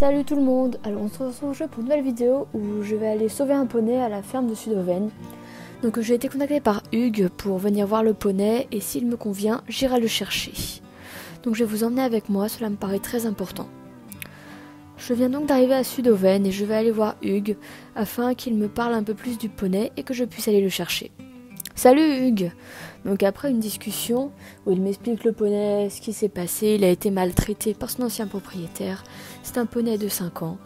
Salut tout le monde Alors on se retrouve pour une nouvelle vidéo où je vais aller sauver un poney à la ferme de Sudoven. Donc j'ai été contacté par Hugues pour venir voir le poney et s'il me convient, j'irai le chercher. Donc je vais vous emmener avec moi, cela me paraît très important. Je viens donc d'arriver à Sudoven et je vais aller voir Hugues afin qu'il me parle un peu plus du poney et que je puisse aller le chercher. Salut Hugues Donc après une discussion où il m'explique le poney, ce qui s'est passé, il a été maltraité par son ancien propriétaire. C'est un poney de 5 ans,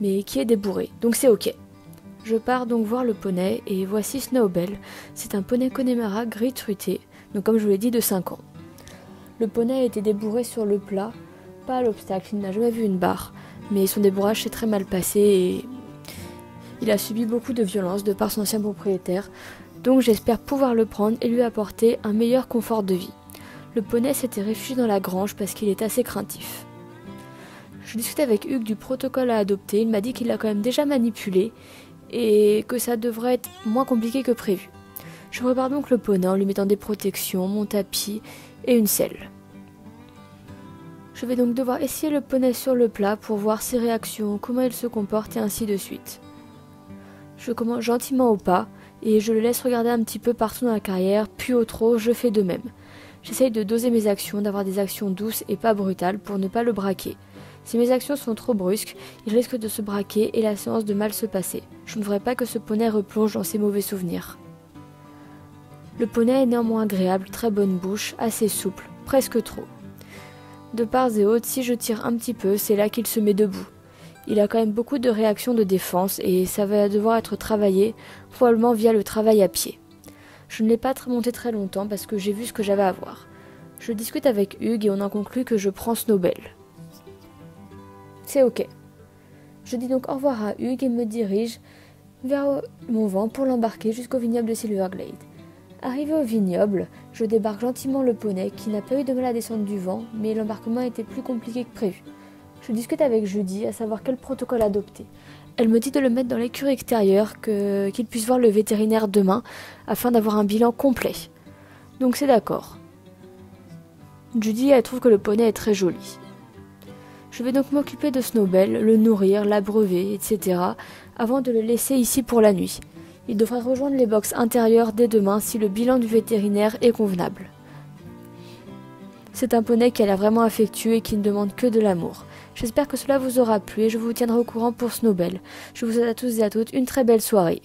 mais qui est débourré, donc c'est ok. Je pars donc voir le poney et voici Snowbell. C'est un poney Connemara gris truité, donc comme je vous l'ai dit de 5 ans. Le poney a été débourré sur le plat, pas à l'obstacle, il n'a jamais vu une barre, mais son débourrage s'est très mal passé et il a subi beaucoup de violence de par son ancien propriétaire, donc j'espère pouvoir le prendre et lui apporter un meilleur confort de vie. Le poney s'était réfugié dans la grange parce qu'il est assez craintif. Je discutais avec Hugues du protocole à adopter, il m'a dit qu'il l'a quand même déjà manipulé et que ça devrait être moins compliqué que prévu. Je prépare donc le poney en lui mettant des protections, mon tapis et une selle. Je vais donc devoir essayer le poney sur le plat pour voir ses réactions, comment il se comporte et ainsi de suite. Je commence gentiment au pas, et je le laisse regarder un petit peu partout dans la carrière, puis au trop, je fais de même. J'essaye de doser mes actions, d'avoir des actions douces et pas brutales pour ne pas le braquer. Si mes actions sont trop brusques, il risque de se braquer et la séance de mal se passer. Je ne voudrais pas que ce poney replonge dans ses mauvais souvenirs. Le poney est néanmoins agréable, très bonne bouche, assez souple, presque trop. De part et autres, si je tire un petit peu, c'est là qu'il se met debout il a quand même beaucoup de réactions de défense et ça va devoir être travaillé, probablement via le travail à pied. Je ne l'ai pas monté très longtemps parce que j'ai vu ce que j'avais à voir. Je discute avec Hugues et on en conclut que je prends Snowbell. C'est ok. Je dis donc au revoir à Hugues et me dirige vers mon vent pour l'embarquer jusqu'au vignoble de Silverglade. Arrivé au vignoble, je débarque gentiment le poney qui n'a pas eu de mal à descendre du vent, mais l'embarquement était plus compliqué que prévu. Je discute avec Judy à savoir quel protocole adopter. Elle me dit de le mettre dans l'écurie extérieure, que, qu'il puisse voir le vétérinaire demain, afin d'avoir un bilan complet. Donc c'est d'accord. Judy, elle trouve que le poney est très joli. Je vais donc m'occuper de Snowbell, le nourrir, l'abreuver, etc., avant de le laisser ici pour la nuit. Il devrait rejoindre les box intérieures dès demain si le bilan du vétérinaire est convenable. C'est un poney qui a vraiment affectueux et qui ne demande que de l'amour. J'espère que cela vous aura plu et je vous tiendrai au courant pour Snowbell. Je vous souhaite à tous et à toutes une très belle soirée.